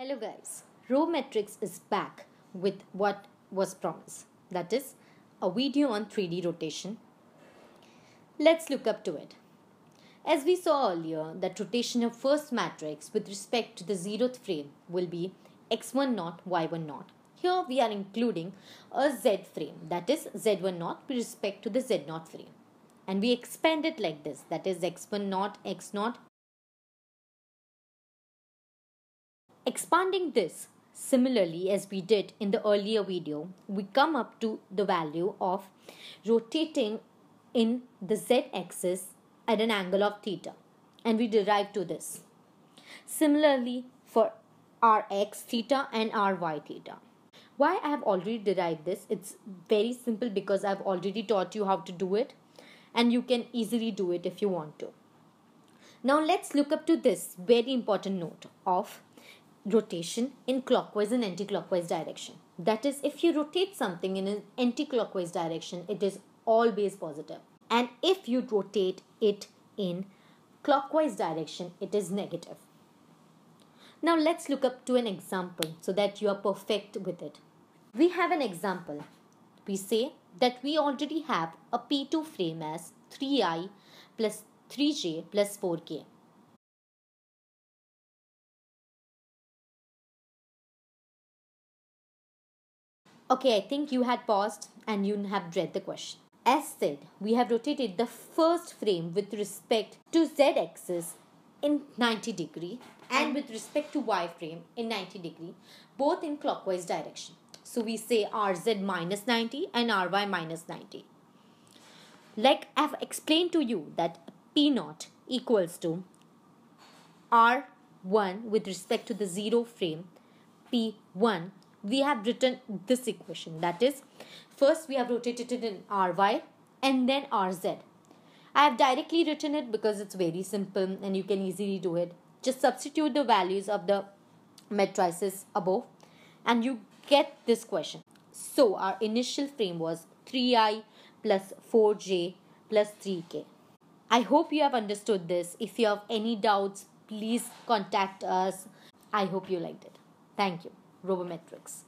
Hello guys, Robomechtrix is back with what was promised. That is a video on 3D rotation. Let's look up to it. As we saw earlier, that rotation of first matrix with respect to the zeroth frame will be x1 naught, y1 naught. Here we are including a z frame that is z1 naught with respect to the z naught frame. And we expand it like this that is x1 naught, x naught Expanding this similarly as we did in the earlier video, we come up to the value of rotating in the z-axis at an angle of theta and we derive to this. Similarly for rx theta and ry theta. Why I have already derived this? It's very simple because I've already taught you how to do it and you can easily do it if you want to. Now let's look up to this very important note of rotation in clockwise and anti-clockwise direction. That is, if you rotate something in an anti-clockwise direction, it is always positive. And if you rotate it in clockwise direction, it is negative. Now let's look up to an example so that you are perfect with it. We have an example. We say that we already have a P2 frame as 3i plus 3j plus 4k. Okay, I think you had paused and you have read the question. As said, we have rotated the first frame with respect to z-axis in 90 degree and with respect to y frame in 90 degree, both in clockwise direction. So we say rz minus 90 and ry minus 90. Like I've explained to you that p naught equals to r1 with respect to the zero frame p1 we have written this equation. That is first we have rotated it in ry and then rz i have directly written it because it's very simple and you can easily do it. Just substitute the values of the matrices above and you get this question. So our initial frame was 3i plus 4j plus 3k i hope you have understood this. If you have any doubts please contact us. I hope you liked it. Thank you Robomechtrix.